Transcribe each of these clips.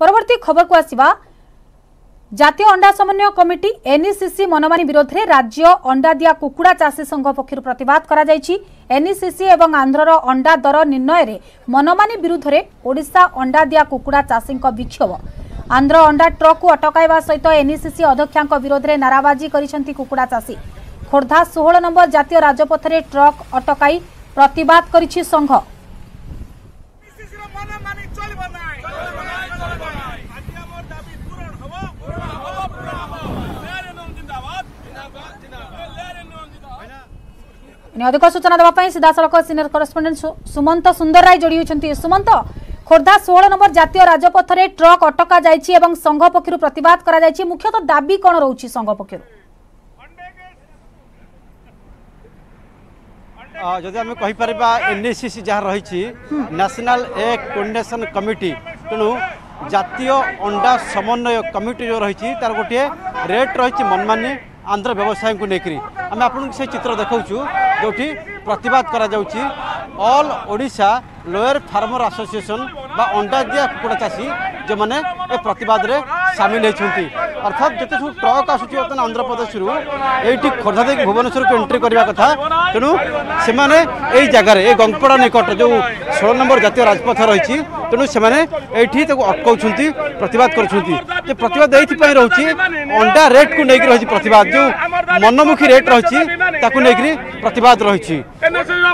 ପରବର୍ତ୍ତୀ ଖବରକୁ ଆସିବା ଜାତୀୟ ଅଣ୍ଡା ସମନ୍ୱୟ କମିଟି ଏନ୍ଇସିସି ମନମାନୀ ବିରୋଧରେ ରାଜ୍ୟ ଅଣ୍ଡା ଦିଆ କୁକୁଡ଼ା ଚାଷୀ ସଂଘ ପକ୍ଷରୁ ପ୍ରତିବାଦ କରାଯାଇଛି ଏନ୍ଇସିସି ଏବଂ ଆନ୍ଧ୍ରର ଅଣ୍ଡା ଦର ନିର୍ଣ୍ଣୟରେ ମନମାନୀ ବିରୁଦ୍ଧରେ ଓଡ଼ିଶା ଅଣ୍ଡା ଦିଆ କୁକୁଡ଼ା ଚାଷୀଙ୍କ ବିକ୍ଷୋଭ ଆନ୍ଧ୍ର ଅଣ୍ଡା ଟ୍ରକ୍କୁ ଅଟକାଇବା ସହିତ ଏନ୍ଇସିସି ଅଧ୍ୟକ୍ଷାଙ୍କ ବିରୋଧରେ ନାରାବାଜି କରିଛନ୍ତି କୁକୁଡ଼ା ଚାଷୀ ଖୋର୍ଦ୍ଧା ଷୋହଳ ନମ୍ବର ଜାତୀୟ ରାଜପଥରେ ଟ୍ରକ୍ ଅଟକାଇ ପ୍ରତିବାଦ କରିଛି ସଂଘ অধিক সূচনা দেওয়া সিধাসলখ সিনিয়র করসপন্ডেট সুমন্ত সুন্দর রায় যোড়ি হয়েছেন সুমন্ত খোর্ধা ষোল নম্বর জাতীয় রাজপথে ট্রক অটকা যাই এবং সংঘ পক্ষ প্রতবাদ করা যাই মুখ্যত দাবি কণ রয়েছে সংঘ পক্ষ যদি আমি কহিপার এনএসিসি যা রয়েছে ন্যাশনাল এ কোর্ডিনেসন কমিটি তেমন জাতীয় অন্ডা সমন্বয় কমিটি যে রয়েছে তার গোটিয়ে রেট রয়েছে মনমানি আন্ধ্র ব্যবসায়ীকে নেই আমি আপনার সেই চিত্র দেখাচ্ছু যেটি প্রতবাদ করা যাচ্ছে all Odisha lower farmer association বা অন্ডা দিয়া কুকুড়া চাষী যে প্রতবাদে সামিল হয়েছেন अर्थात जिते सब ट्रक आस आंध्र प्रदेश रु ये खोर्धा देखिए भुवनेश्वर को एंट्री करने कथा तेणु से मैंने जगार ये गंगपड़ा निकट जो षोल नंबर जितिय राजपथ रही तेणु से अटकाउं प्रतवाद कर प्रतवाद यही रही अंडा रेट को लेकिन रही प्रतवाद जो मनमुखी रेट रही नहीं प्रतवाद रही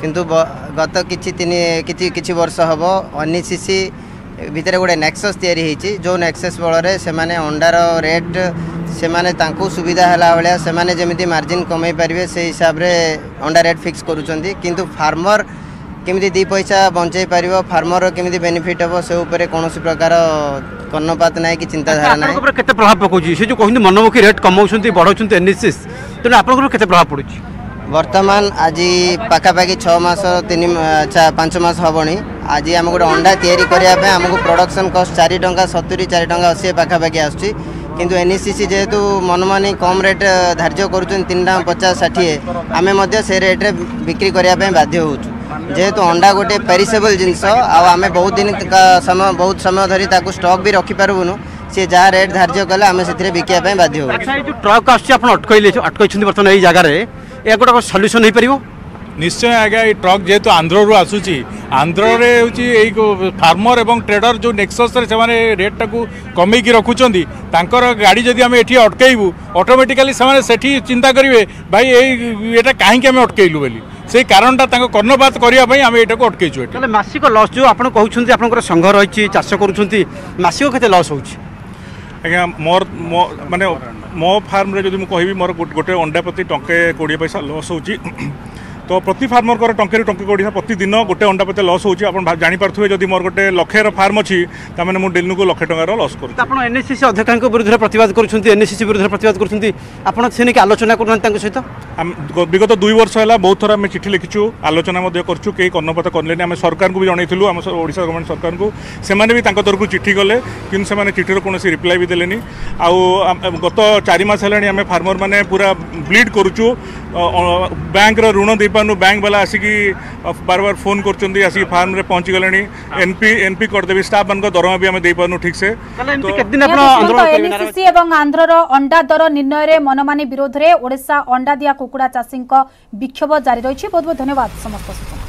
କିନ୍ତୁ ଗତ କିଛି ତିନି କିଛି କିଛି ବର୍ଷ ହେବ ଅନିସିସି ଭିତରେ ଗୋଟେ ନେକ୍ସସ୍ ତିଆରି ହେଇଛି ଯେଉଁ ନେକ୍ସସ୍ ବଳରେ ସେମାନେ ଅଣ୍ଡାର ରେଟ୍ ସେମାନେ ତାଙ୍କୁ ସୁବିଧା ହେଲା ଭଳିଆ ସେମାନେ ଯେମିତି ମାର୍ଜିନ୍ କମେଇ ପାରିବେ ସେଇ ହିସାବରେ ଅଣ୍ଡା ରେଟ୍ ଫିକ୍ସ କରୁଛନ୍ତି କିନ୍ତୁ ଫାର୍ମର କେମିତି ଦୁଇ ପଇସା ବଞ୍ଚେଇ ପାରିବ ଫାର୍ମରର କେମିତି ବେନିଫିଟ୍ ହେବ ସେ ଉପରେ କୌଣସି ପ୍ରକାର କର୍ଣ୍ଣପାତ ନାହିଁ କି ଚିନ୍ତାଧାରା ନାହିଁ କେତେ ପ୍ରଭାବ ପକାଉଛି ସେ ଯେଉଁ କହୁଛନ୍ତି ମନମୁଖୀ ରେଟ୍ କମାଉଛନ୍ତି ବଢ଼ାଉଛନ୍ତି ଏନ୍ଏସ୍ଏସ୍ ତେଣୁ ଆପଣଙ୍କର କେତେ ପ୍ରଭାବ ପଡ଼ୁଛି বর্তমান আজি পাখাপাখি ছ মাস তিন পাঁচ মাস হবনি আজি আমি গোটে অন্ডা তৈরি করা আমি প্রডকশন কস্ট চারি টঙ্কা সতুরি চারি টঙ্কা অশি পাখাপাখি আসছে কিন্তু এনইসিসি যেহেতু মনমানি কম রেট ধার্য করছেন তিন টাকা পচাশ ষাঠিয়ে আমি মধ্যে সে রেটে বিক্রি করা বাধ্য হচ্ছু যেহেতু অন্ডা গোটে পেরিসেবল জিনিস আমি বহু দিন সময় বহু সময় ধরি তাকে স্টক বি রখিপারবুনু সে যা রেট ধার্য কলে আমি সে বিকা বাধ্য হচ্ছে ট্রক আসছে আপনার অটকাইলে অটকাই বর্তমানে এই জায়গায় ଏହା ଗୋଟେ ସଲ୍ୟୁସନ୍ ହୋଇପାରିବ ନିଶ୍ଚୟ ଆଜ୍ଞା ଏଇ ଟ୍ରକ୍ ଯେହେତୁ ଆନ୍ଧ୍ରରୁ ଆସୁଛି ଆନ୍ଧ୍ରରେ ହେଉଛି ଏଇ ଫାର୍ମର ଏବଂ ଟ୍ରେଡର ଯେଉଁ ନେକ୍ସସ୍ରେ ସେମାନେ ରେଟ୍ଟାକୁ କମେଇକି ରଖୁଛନ୍ତି ତାଙ୍କର ଗାଡ଼ି ଯଦି ଆମେ ଏଠି ଅଟକେଇବୁ ଅଟୋମେଟିକାଲି ସେମାନେ ସେଠି ଚିନ୍ତା କରିବେ ଭାଇ ଏଇ ଏଇଟା କାହିଁକି ଆମେ ଅଟକେଇଲୁ ବୋଲି সেই কারণটা তাঁর কর্ণপাত করা আমি এটা অটকাইছু তাহলে মাসিক লস যে আপনার কুমার আপনার সংঘ রয়েছে চাষ করছেন মাসিক কেতে লস হচ্ছে আজ্ঞা মোর মানে ମୋ ଫାର୍ମରେ ଯଦି ମୁଁ କହିବି ମୋର ଗୋଟେ ଅଣ୍ଡା ପ୍ରତି ଟଙ୍କେ କୋଡ଼ିଏ ପଇସା ଲସ୍ ହେଉଛି তো প্রতি ফার্মরকর টঙ্কের টঙ্কে কোটি প্রতিদিন গোটে অন্ডা পেতে লস হচ্ছে আপনার জাঁপারে যদি মোটর গোটে লক্ষের ফার্ম অনেক তাহলে মু ডেলিনুকু লক্ষে টাকার লস করছি আপনার এনএসিসি অধ্যক্ষ বিরুদ্ধে প্রতিবাদ করছেন এনএসিসি বিরুদ্ধে প্রতিবাদ করছেন আপনার সে নাকি আলোচনা করুন তাঙ্ক সহ বিগত দুই বর্ষ হল বহু থর আমি চিঠি লিখিছু আলোচনা করছু কে কর্ণপাত কলেনি আমি সরকার জনাইলু আমার ওড়শা গভর্নমেন্ট সরকার সে তাঙ্ক তরফ চিঠি গলে কিন্তু সে চিঠির কোণী রিপ্লাই বি দেলে আউ গত চারি মাস হলে আমি ফার্মর মানে পুরা ব্লিড করছু ব্যাঙ্কর ঋণ দিয়ে পারু ব্যাঙ্ক বালা আসিকি বারবার ফোন করছেন আসিকি ফার্মরে পৌঁছি গলে এনপি এনপি করেদেবি স্টাফ মান দরমা বি আমি দেইপারু ঠিক সে এনসিসি এবং আন্ধ্রর অন্ডা দর নির্ণয়ের মনমানি বিরোধে ওড়শা অন্ডা দিয়া কুকুড়া চাষী বিক্ষোভ জারি রয়েছে বহু বহু ধন্যবাদ সমস্ত সূচনা